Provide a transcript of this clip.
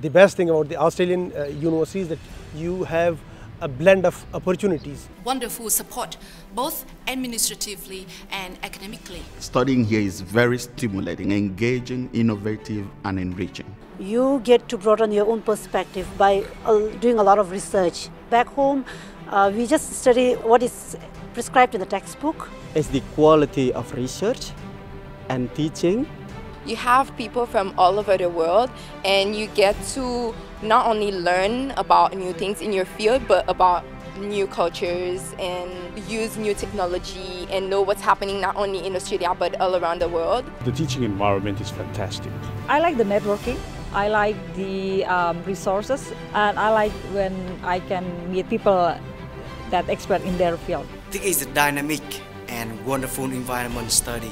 The best thing about the Australian uh, university is that you have a blend of opportunities. Wonderful support, both administratively and academically. Studying here is very stimulating, engaging, innovative, and enriching. You get to broaden your own perspective by uh, doing a lot of research. Back home, uh, we just study what is prescribed in the textbook. It's the quality of research and teaching you have people from all over the world and you get to not only learn about new things in your field but about new cultures and use new technology and know what's happening not only in Australia but all around the world. The teaching environment is fantastic. I like the networking. I like the um, resources and I like when I can meet people that expert in their field. I think it's a dynamic and wonderful environment to study.